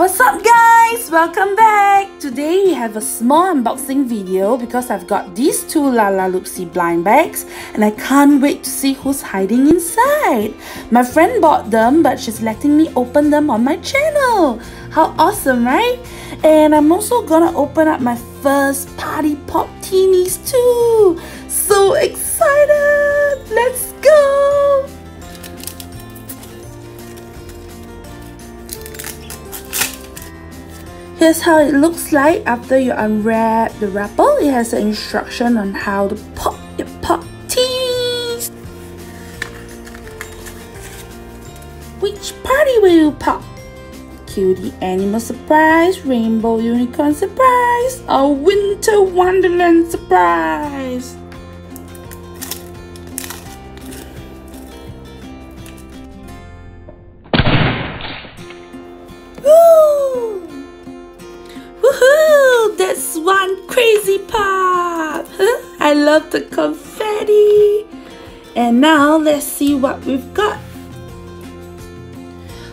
What's up guys? Welcome back! Today we have a small unboxing video because I've got these two Lalaloopsy blind bags and I can't wait to see who's hiding inside. My friend bought them but she's letting me open them on my channel. How awesome, right? And I'm also gonna open up my first Party Pop Teenies too. So excited! Let's go! Here's how it looks like after you unwrap the wrapper. It has an instruction on how to pop your pop teas. Which party will you pop? Cutie Animal Surprise, Rainbow Unicorn Surprise, or Winter Wonderland Surprise? I love the confetti! And now let's see what we've got.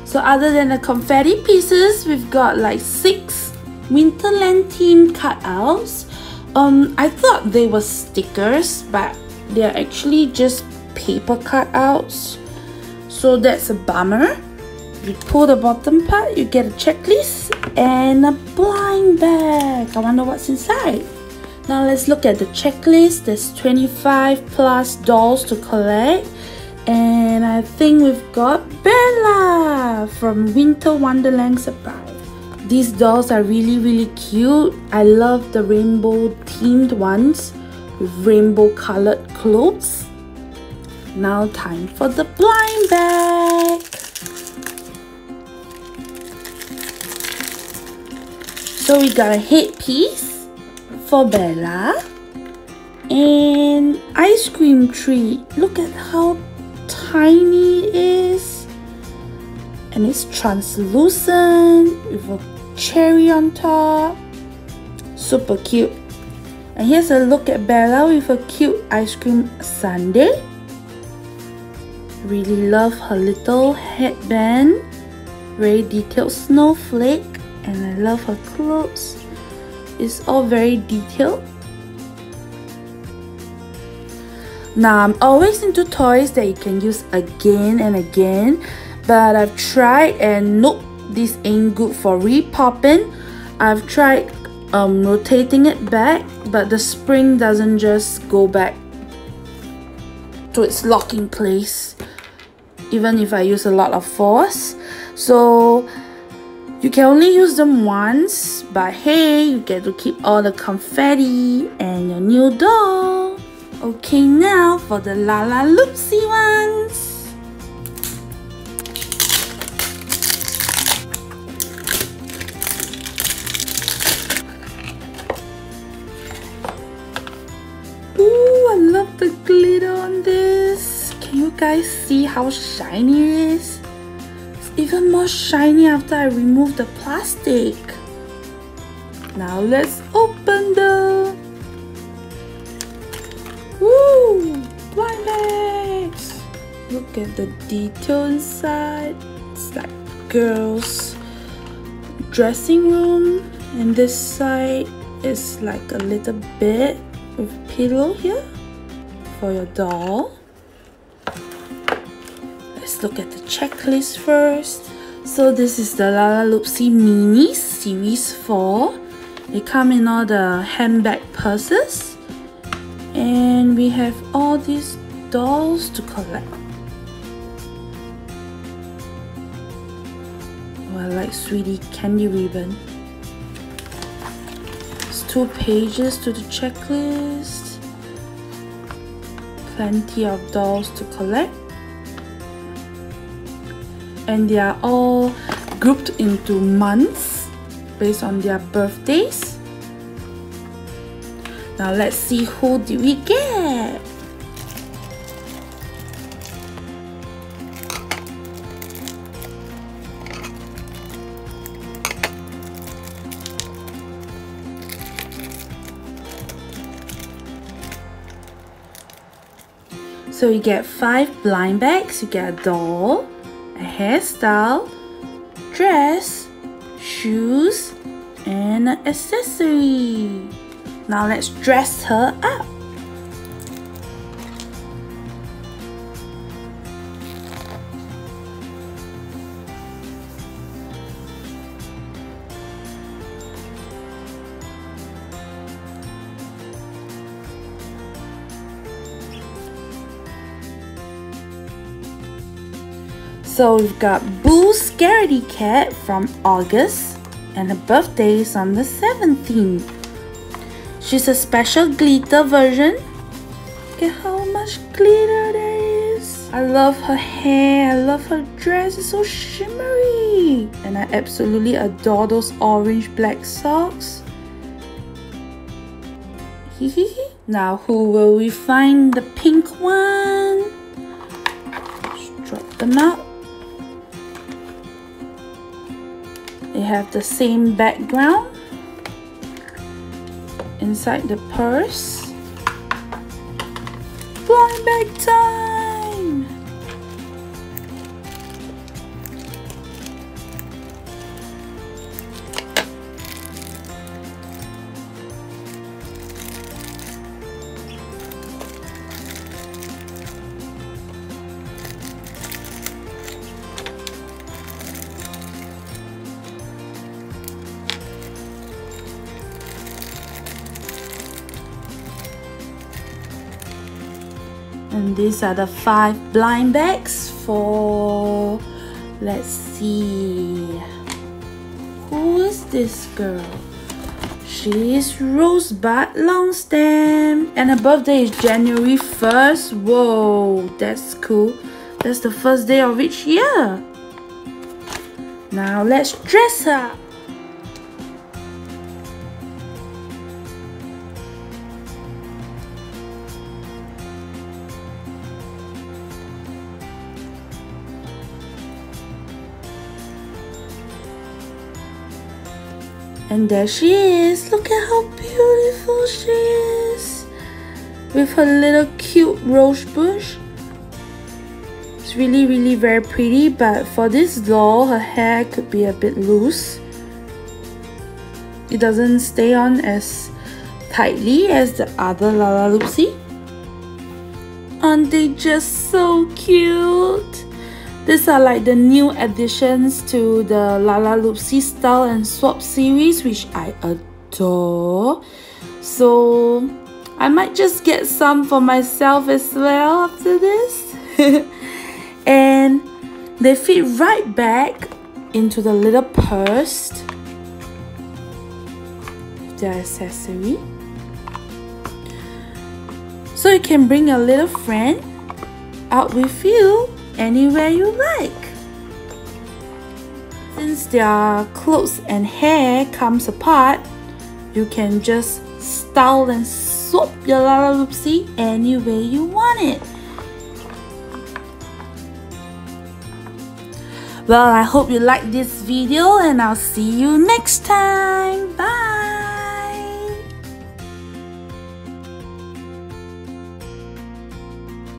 So other than the confetti pieces, we've got like six Winterland themed cutouts. Um, I thought they were stickers, but they're actually just paper cutouts. So that's a bummer you pull the bottom part you get a checklist and a blind bag i wonder what's inside now let's look at the checklist. There's 25 plus dolls to collect. And i think we've got bella from winter wonderland surprise. These dolls are really really cute. I love the rainbow themed ones with rainbow colored clothes. Now time for the blind bag. So we got a headpiece for Bella and ice cream tree. Look at how tiny it is. And it's translucent with a cherry on top. Super cute. And here's a look at Bella with a cute ice cream sundae. Really love her little headband. Very detailed snowflake and I love her clothes. It's all very detailed. Now I'm always into toys that you can use again and again but I've tried and nope this ain't good for repopping. I've tried um, rotating it back but the spring doesn't just go back to its locking place even if I use a lot of force. So you can only use them once, but hey, you get to keep all the confetti and your new doll. Okay, now for the Lalaloopsy ones. Ooh, I love the glitter on this. Can you guys see how shiny it is? Even more shiny after I remove the plastic. Now let's open the Woo! Bags! Look at the detail inside. It's like girls dressing room and this side is like a little bed with pillow here for your doll look at the checklist first. So this is the Lala Lalaloopsy Mini Series 4. They come in all the handbag purses. And we have all these dolls to collect. Oh, I like Sweetie Candy Ribbon. It's two pages to the checklist. Plenty of dolls to collect and they are all grouped into months based on their birthdays. Now let's see who did we get. So you get five blind bags, you get a doll, hairstyle, dress, shoes and accessory. Now let's dress her up. So we've got Boo Scaredy Cat from August and her birthday is on the 17th. She's a special glitter version. Look at how much glitter there is. I love her hair, I love her dress, it's so shimmery. And I absolutely adore those orange black socks. now who will we find the pink one? Let's drop them out. Have the same background inside the purse. Blind bag time! And these are the five blind bags for let's see who is this girl? She is Rosebud Longstem and her birthday is January 1st whoa that's cool. That's the first day of each year. Now let's dress her And there she is. Look at how beautiful she is. With her little cute rose bush. It's really, really very pretty. But for this doll, her hair could be a bit loose. It doesn't stay on as tightly as the other Lalaloopsy. Aren't they just so cute? These are like the new additions to the Lalaloopsy Style and Swap series which I adore. So I might just get some for myself as well after this. and they fit right back into the little purse the accessory. So you can bring a little friend out with you anywhere you like. Since their clothes and hair comes apart, you can just style and swap your Lalaloopsy any way you want it. Well, I hope you liked this video and I'll see you next time. Bye!